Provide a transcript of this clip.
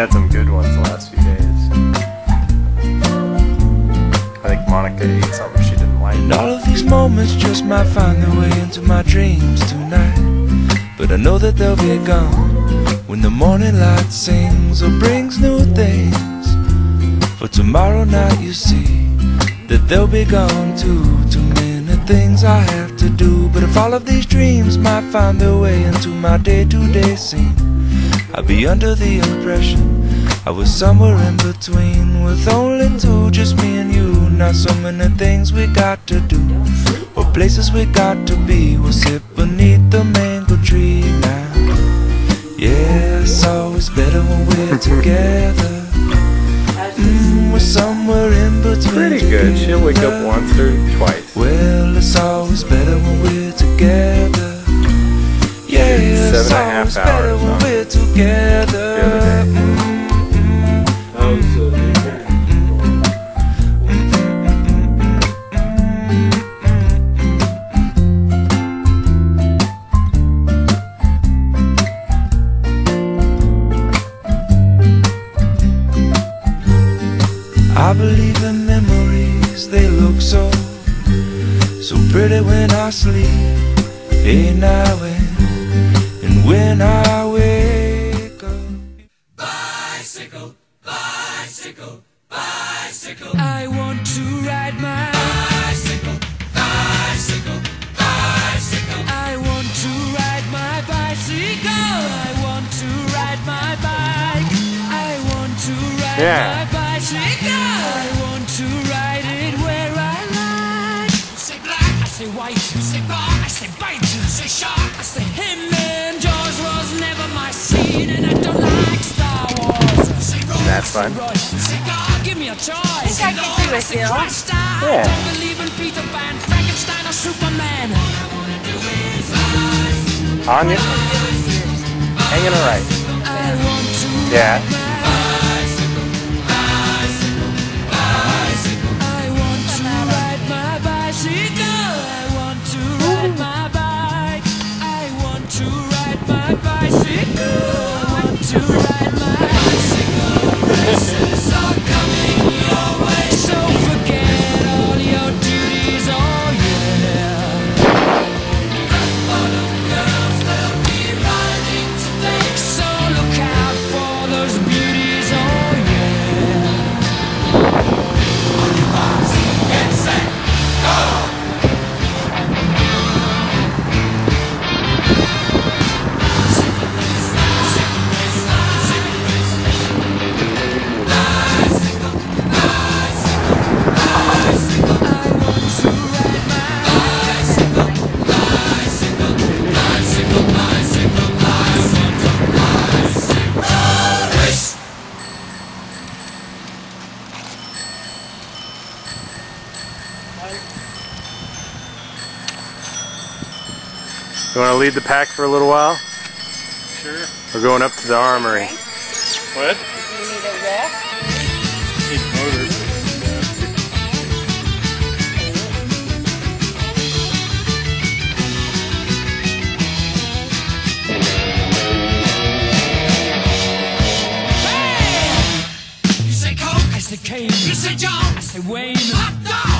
Had some good ones the last few days. I think Monica ate something she didn't like. And all of these moments just might find their way into my dreams tonight. But I know that they'll be gone when the morning light sings or brings new things. For tomorrow night, you see that they'll be gone too. Too many things I have to do. But if all of these dreams might find their way into my day to day scene, I'd be under the impression I was somewhere in between with only two, just me and you. Not so many things we got to do, or places we got to be. We'll sit beneath the mango tree now. Yeah, it's always better when we're together. Mm, we're somewhere in between. Pretty good. She'll wake up once or twice. Well, it's always better when we're together. Believe in memories, they look so, so pretty when I sleep. Hey, now and, and when I wake up. I want to ride my bicycle, bicycle, bicycle. I want to ride my bicycle. I want to ride my bike. I want to ride Yeah. Black, I say white. Say bar, I say bite. Say shark, I say him. And Jaws was never my scene, and I don't like Star Wars. Say Rolls, That's fun. say God, give me a choice. I can agree with you. Christ, Yeah. don't believe in Peter Pan, Frankenstein, or Superman. Anya? Hanging all right. I want to Yeah. To ride my You want to lead the pack for a little while? Sure. We're going up to the armory. What? You need a rest? Need motors. You say Coke, I say Kane. You say John, I say Wayne. Hot dog,